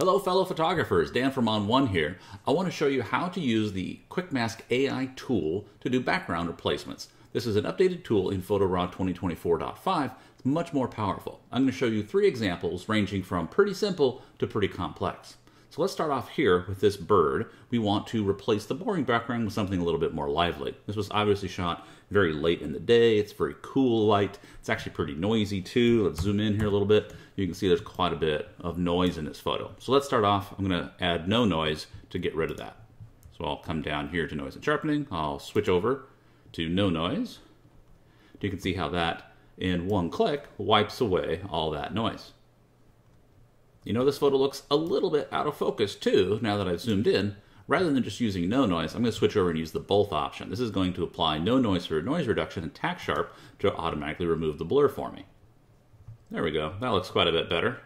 Hello fellow photographers, Dan from ON1 here. I want to show you how to use the Quick Mask AI tool to do background replacements. This is an updated tool in Photo RAW 2024.5. It's much more powerful. I'm going to show you three examples ranging from pretty simple to pretty complex. So let's start off here with this bird. We want to replace the boring background with something a little bit more lively. This was obviously shot very late in the day. It's very cool light. It's actually pretty noisy too. Let's zoom in here a little bit. You can see there's quite a bit of noise in this photo. So let's start off. I'm going to add NoNoise to get rid of that. So I'll come down here to noise and sharpening. I'll switch over to NoNoise. You can see how that in one click wipes away all that noise. You know, this photo looks a little bit out of focus too, now that I've zoomed in. Rather than just using NoNoise, I'm going to switch over and use the both option. This is going to apply NoNoise for noise reduction and Tack Sharp to automatically remove the blur for me. There we go. That looks quite a bit better.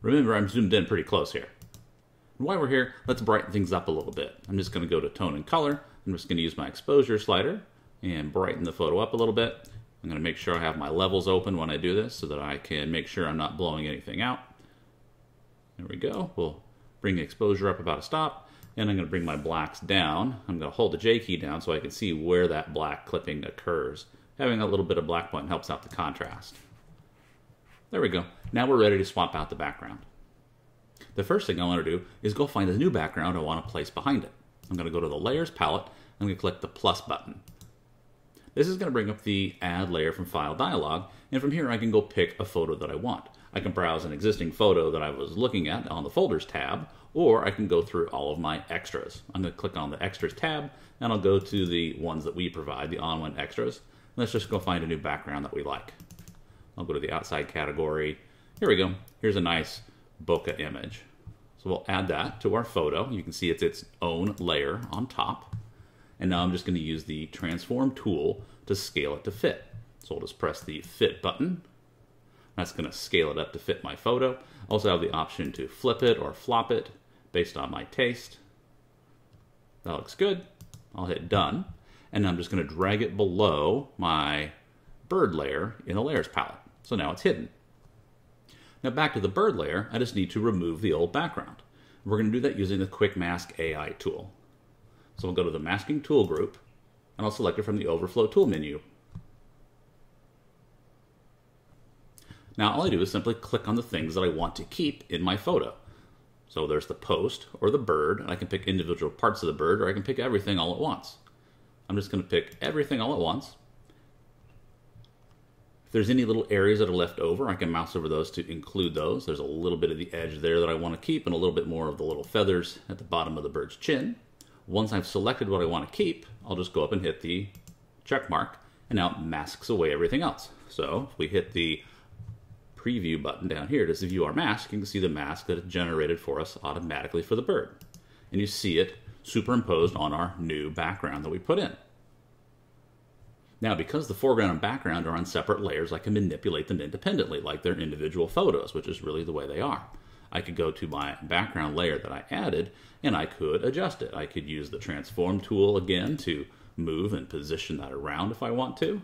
Remember, I'm zoomed in pretty close here. And while we're here, let's brighten things up a little bit. I'm just going to go to tone and color. I'm just going to use my exposure slider and brighten the photo up a little bit. I'm going to make sure I have my levels open when I do this so that I can make sure I'm not blowing anything out. There we go. We'll bring the exposure up about a stop, and I'm going to bring my blacks down. I'm going to hold the J key down so I can see where that black clipping occurs. Having a little bit of black point helps out the contrast. There we go. Now we're ready to swap out the background. The first thing I want to do is go find the new background I want to place behind it. I'm going to go to the Layers palette, I'm going to click the plus button. This is going to bring up the Add Layer from File dialog, and from here I can go pick a photo that I want. I can browse an existing photo that I was looking at on the Folders tab, or I can go through all of my extras. I'm going to click on the Extras tab, and I'll go to the ones that we provide, the ON1 Extras. Let's just go find a new background that we like. I'll go to the Outside category. Here we go. Here's a nice bokeh image. So we'll add that to our photo. You can see it's its own layer on top. And now I'm just going to use the transform tool to scale it to fit. So I'll just press the fit button. That's going to scale it up to fit my photo. I also have the option to flip it or flop it based on my taste. That looks good. I'll hit done. And I'm just going to drag it below my bird layer in the layers palette. So now it's hidden. Now back to the bird layer, I just need to remove the old background. We're going to do that using the Quick Mask AI tool. So we'll go to the masking tool group and I'll select it from the overflow tool menu. Now all I do is simply click on the things that I want to keep in my photo. So there's the post or the bird, and I can pick individual parts of the bird or I can pick everything all at once. I'm just going to pick everything all at once. If there's any little areas that are left over, I can mouse over those to include those. There's a little bit of the edge there that I want to keep and a little bit more of the little feathers at the bottom of the bird's chin. Once I've selected what I want to keep, I'll just go up and hit the check mark, and now it masks away everything else. So if we hit the preview button down here to view our mask, you can see the mask that it generated for us automatically for the bird. And you see it superimposed on our new background that we put in. Now, because the foreground and background are on separate layers, I can manipulate them independently, like they're individual photos, which is really the way they are. I could go to my background layer that I added and I could adjust it. I could use the transform tool again to move and position that around if I want to.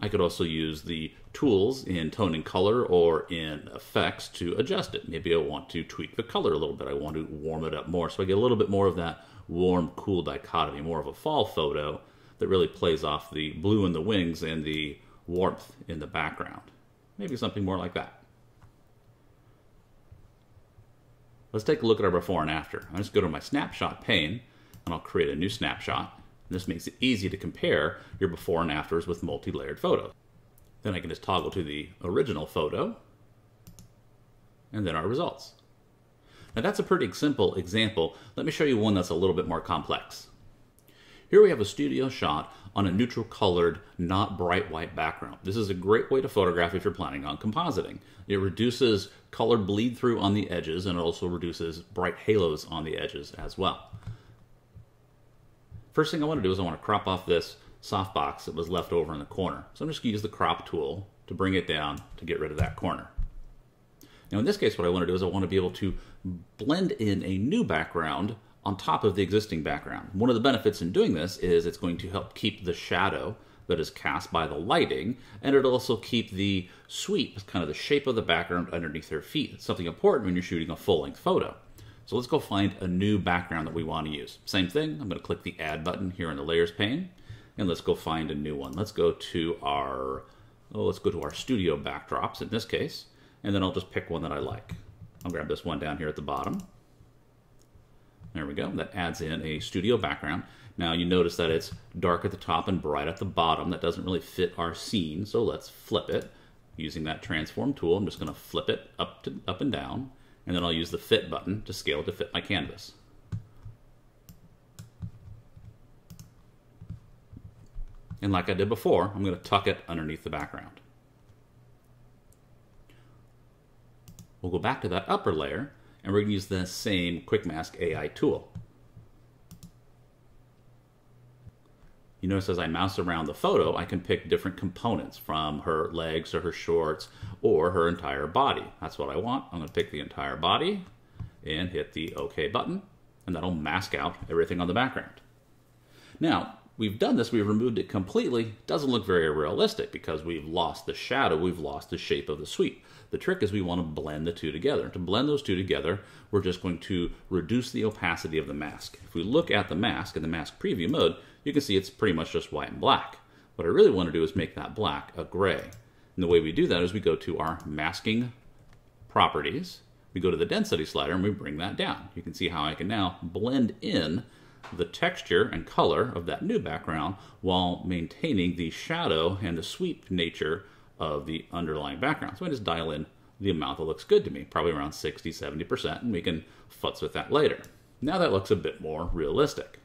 I could also use the tools in tone and color or in effects to adjust it. Maybe I want to tweak the color a little bit. I want to warm it up more so I get a little bit more of that warm cool dichotomy, more of a fall photo that really plays off the blue in the wings and the warmth in the background. Maybe something more like that. Let's take a look at our before and after. I just go to my snapshot pane and I'll create a new snapshot. This makes it easy to compare your before and afters with multi-layered photos. Then I can just toggle to the original photo and then our results. Now that's a pretty simple example. Let me show you one that's a little bit more complex. Here we have a studio shot on a neutral colored, not bright white background. This is a great way to photograph if you're planning on compositing. It reduces color bleed through on the edges and it also reduces bright halos on the edges as well. First thing I want to do is I want to crop off this softbox that was left over in the corner. So I'm just going to use the crop tool to bring it down to get rid of that corner. Now in this case what I want to do is I want to be able to blend in a new background on top of the existing background. One of the benefits in doing this is it's going to help keep the shadow that is cast by the lighting, and it'll also keep the sweep, kind of the shape of the background underneath her feet. It's something important when you're shooting a full-length photo. So let's go find a new background that we want to use. Same thing, I'm going to click the Add button here in the Layers pane, and let's go find a new one. Let's go to our, oh, let's go to our studio backdrops in this case, and then I'll just pick one that I like. I'll grab this one down here at the bottom. There we go. That adds in a studio background. Now you notice that it's dark at the top and bright at the bottom. That doesn't really fit our scene, so let's flip it. Using that transform tool, I'm just going to flip it up, to, up and down, and then I'll use the fit button to scale to fit my canvas. And like I did before, I'm going to tuck it underneath the background. We'll go back to that upper layer and we're going to use the same Quick Mask AI tool. You notice as I mouse around the photo, I can pick different components from her legs or her shorts or her entire body. That's what I want. I'm going to pick the entire body and hit the OK button, and that'll mask out everything on the background. Now, we've done this, we've removed it completely. Doesn't look very realistic because we've lost the shadow, we've lost the shape of the sweep. The trick is we want to blend the two together. To blend those two together, we're just going to reduce the opacity of the mask. If we look at the mask in the mask preview mode, you can see it's pretty much just white and black. What I really want to do is make that black a gray. And the way we do that is we go to our masking properties, we go to the density slider and we bring that down. You can see how I can now blend in the texture and color of that new background while maintaining the shadow and the sweep nature of the underlying background. So I just dial in the amount that looks good to me, probably around 60, 70%, and we can futz with that later. Now that looks a bit more realistic.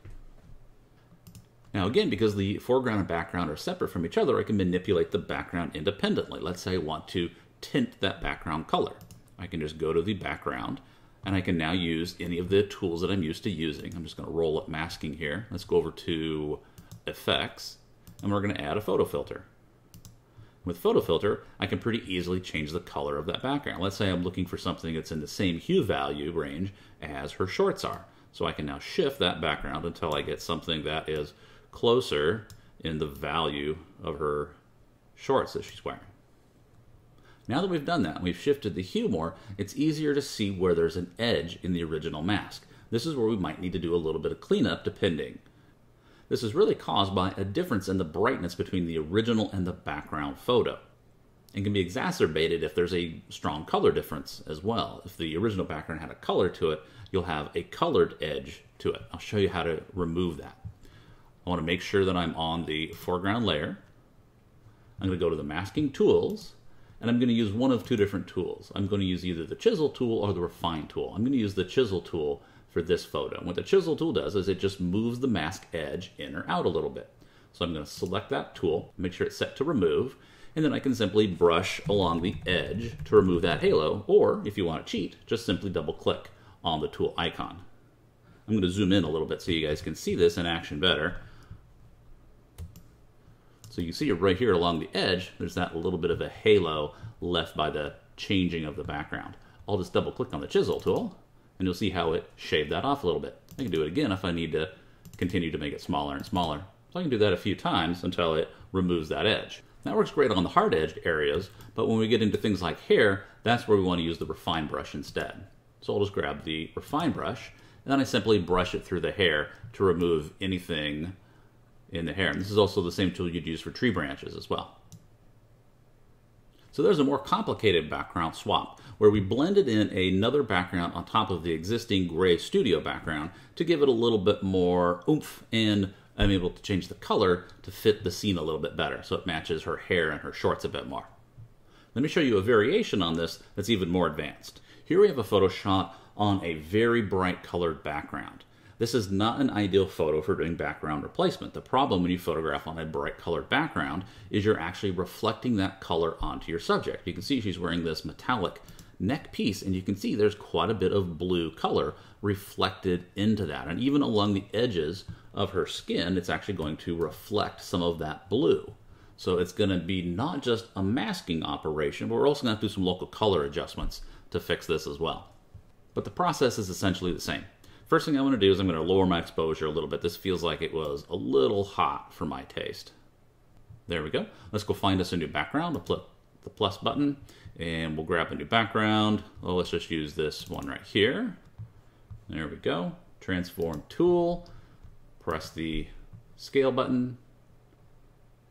Now again, because the foreground and background are separate from each other, I can manipulate the background independently. Let's say I want to tint that background color. I can just go to the background and I can now use any of the tools that I'm used to using. I'm just going to roll up masking here. Let's go over to effects and we're going to add a photo filter. With photo filter, I can pretty easily change the color of that background. Let's say I'm looking for something that's in the same hue value range as her shorts are. So I can now shift that background until I get something that is closer in the value of her shorts that she's wearing. Now that we've done that, we've shifted the hue more, it's easier to see where there's an edge in the original mask. This is where we might need to do a little bit of cleanup depending. This is really caused by a difference in the brightness between the original and the background photo. And can be exacerbated if there's a strong color difference as well. If the original background had a color to it, you'll have a colored edge to it. I'll show you how to remove that. I want to make sure that I'm on the foreground layer. I'm going to go to the masking tools and I'm going to use one of two different tools. I'm going to use either the chisel tool or the refine tool. I'm going to use the chisel tool for this photo. And what the chisel tool does is it just moves the mask edge in or out a little bit. So I'm going to select that tool, make sure it's set to remove, and then I can simply brush along the edge to remove that halo, or if you want to cheat, just simply double click on the tool icon. I'm going to zoom in a little bit so you guys can see this in action better. So you see right here along the edge, there's that little bit of a halo left by the changing of the background. I'll just double click on the chisel tool and you'll see how it shaved that off a little bit. I can do it again if I need to continue to make it smaller and smaller. So I can do that a few times until it removes that edge. That works great on the hard edged areas, but when we get into things like hair, that's where we want to use the refine brush instead. So I'll just grab the refine brush, and then I simply brush it through the hair to remove anything in the hair. And this is also the same tool you'd use for tree branches as well. So there's a more complicated background swap where we blended in another background on top of the existing gray studio background to give it a little bit more oomph and I'm able to change the color to fit the scene a little bit better so it matches her hair and her shorts a bit more. Let me show you a variation on this that's even more advanced. Here we have a photo shot on a very bright colored background. This is not an ideal photo for doing background replacement. The problem when you photograph on a bright colored background is you're actually reflecting that color onto your subject. You can see she's wearing this metallic neck piece and you can see there's quite a bit of blue color reflected into that. And even along the edges of her skin, it's actually going to reflect some of that blue. So it's going to be not just a masking operation, but we're also to do some local color adjustments to fix this as well. But the process is essentially the same. First thing I want to do is I'm going to lower my exposure a little bit. This feels like it was a little hot for my taste. There we go. Let's go find us a new background. The plus button and we'll grab a new background. Let's just use this one right here. There we go. Transform tool. Press the scale button.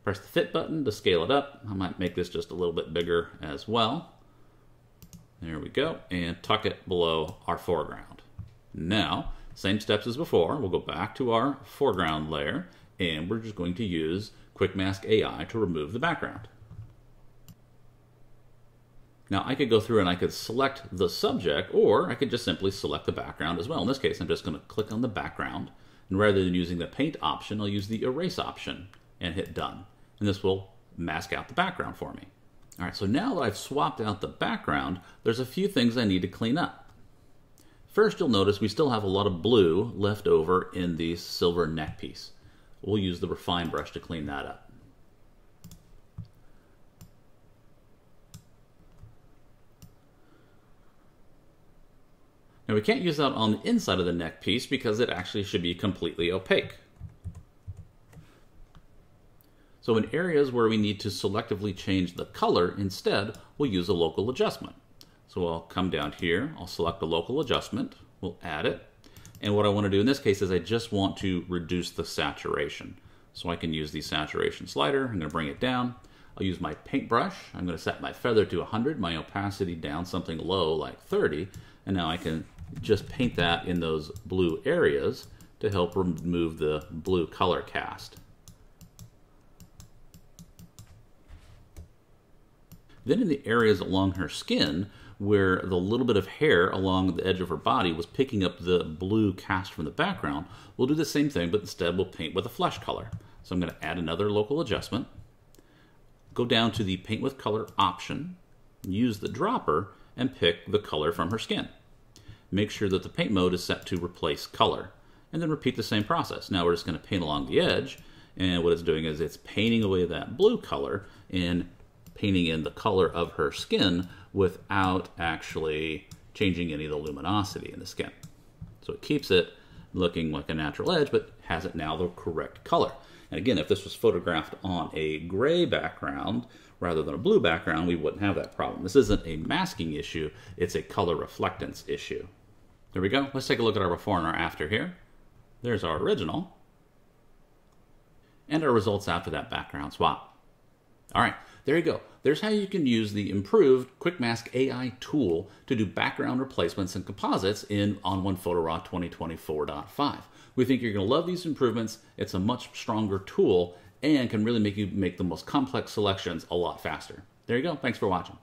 Press the fit button to scale it up. I might make this just a little bit bigger as well. There we go. And tuck it below our foreground. Now, same steps as before. We'll go back to our foreground layer and we're just going to use Quick Mask AI to remove the background. Now I could go through and I could select the subject or I could just simply select the background as well. In this case, I'm just going to click on the background and rather than using the paint option, I'll use the erase option and hit done. And this will mask out the background for me. All right, so now that I've swapped out the background, there's a few things I need to clean up. First, you'll notice we still have a lot of blue left over in the silver neck piece. We'll use the refine brush to clean that up. Now we can't use that on the inside of the neck piece because it actually should be completely opaque. So in areas where we need to selectively change the color, instead, we'll use a local adjustment. So I'll come down here, I'll select a local adjustment, we'll add it, and what I want to do in this case is I just want to reduce the saturation. So I can use the saturation slider, I'm going to bring it down, I'll use my paintbrush, I'm going to set my feather to 100, my opacity down something low like 30, and now I can just paint that in those blue areas to help remove the blue color cast. Then in the areas along her skin, where the little bit of hair along the edge of her body was picking up the blue cast from the background, we'll do the same thing, but instead we'll paint with a flesh color. So I'm going to add another local adjustment, go down to the paint with color option, use the dropper, and pick the color from her skin make sure that the paint mode is set to replace color. And then repeat the same process. Now we're just going to paint along the edge. And what it's doing is it's painting away that blue color and painting in the color of her skin without actually changing any of the luminosity in the skin. So it keeps it looking like a natural edge, but has it now the correct color. And again, if this was photographed on a gray background rather than a blue background, we wouldn't have that problem. This isn't a masking issue, it's a color reflectance issue. There we go. Let's take a look at our before and our after here. There's our original. And our results after that background swap. All right, there you go. There's how you can use the improved Quick Mask AI tool to do background replacements and composites in ON1 Photo RAW 2024.5. We think you're going to love these improvements. It's a much stronger tool and can really make you make the most complex selections a lot faster. There you go. Thanks for watching.